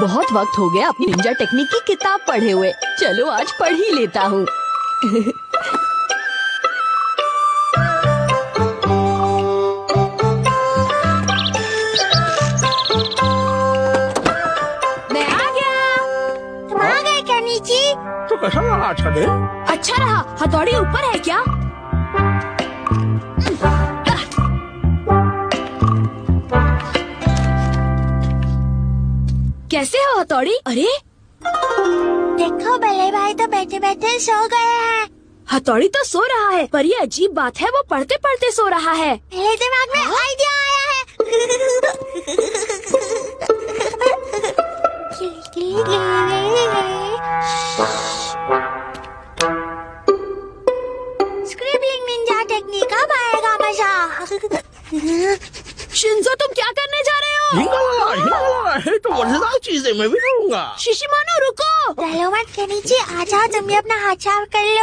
बहुत वक्त हो गया अपनी निंजा टेक्निक की किताब पढ़े हुए। चलो आज पढ़ ही लेता हूँ। मैं आ गया। तुम आ गए क्या नीची? तो अच्छा रहा। हथौड़ी ऊपर है क्या? कैसे हो हथौड़ी अरे। देखो बल्ले भाई तो बैठे बैठे सो गए हैं। हथौड़ी तो सो रहा है पर ये अजीब बात है वो पढ़ते पढ़ते सो रहा है। मेरे दिमाग में आइडिया आया है। गिली। स्क्रिबलिंग निंजा टेक्निक अब आएगा मज़ा। शिंजो तुम क्या करने जा हो तो चीज़ें मैं भी करूँगा शिशिमानो रुको चलो मत के नीचे आ जाओ तुम भी अपना हाथ साफ़ कर लो